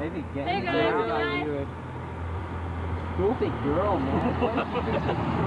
Maybe Hey, getting guys, down hi. on you. Girl, man.